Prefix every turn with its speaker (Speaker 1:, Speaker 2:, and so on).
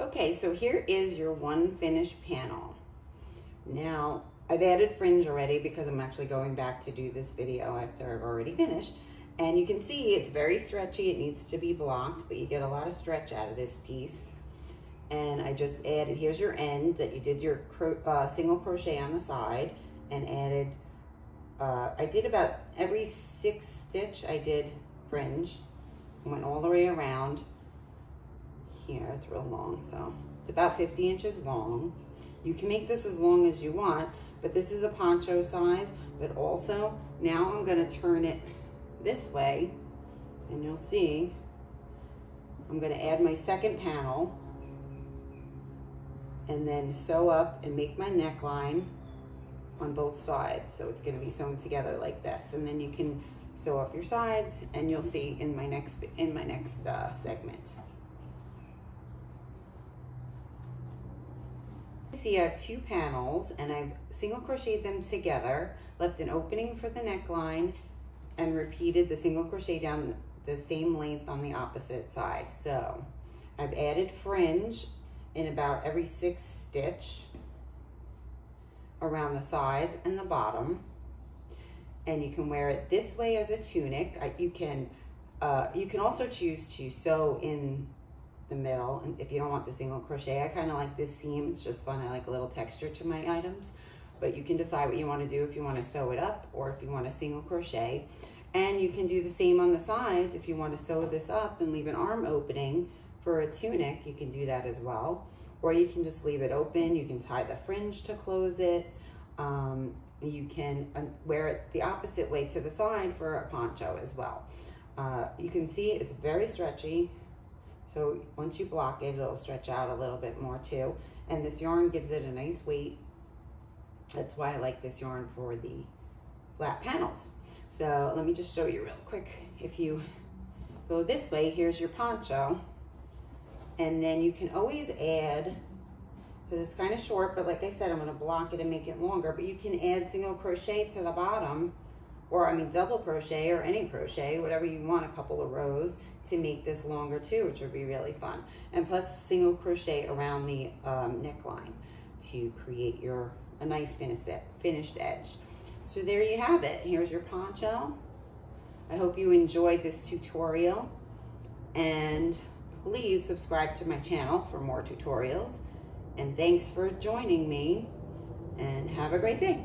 Speaker 1: Okay, so here is your one finished panel. Now, I've added fringe already because I'm actually going back to do this video after I've already finished. And you can see it's very stretchy. It needs to be blocked, but you get a lot of stretch out of this piece. And I just added, here's your end that you did your cro uh, single crochet on the side and added, uh, I did about every six stitch I did fringe. Went all the way around here. It's real long, so it's about 50 inches long. You can make this as long as you want, but this is a poncho size, but also now I'm gonna turn it this way and you'll see I'm going to add my second panel and then sew up and make my neckline on both sides. So it's going to be sewn together like this. And then you can sew up your sides and you'll see in my next, in my next uh, segment. See, I have two panels and I've single crocheted them together, left an opening for the neckline and repeated the single crochet down the same length on the opposite side. So I've added fringe in about every sixth stitch around the sides and the bottom. And you can wear it this way as a tunic. You can uh, you can also choose to sew in the middle and if you don't want the single crochet. I kind of like this seam. It's just fun. I like a little texture to my items but you can decide what you want to do if you want to sew it up or if you want to single crochet. And you can do the same on the sides if you want to sew this up and leave an arm opening for a tunic, you can do that as well. Or you can just leave it open. You can tie the fringe to close it. Um, you can uh, wear it the opposite way to the side for a poncho as well. Uh, you can see it's very stretchy. So once you block it, it'll stretch out a little bit more too. And this yarn gives it a nice weight that's why I like this yarn for the flat panels. So let me just show you real quick. If you go this way, here's your poncho. And then you can always add, because it's kind of short, but like I said, I'm gonna block it and make it longer, but you can add single crochet to the bottom, or I mean double crochet or any crochet, whatever you want, a couple of rows to make this longer too, which would be really fun. And plus single crochet around the um, neckline to create your a nice finished edge. So there you have it. Here's your poncho. I hope you enjoyed this tutorial and please subscribe to my channel for more tutorials. And thanks for joining me and have a great day.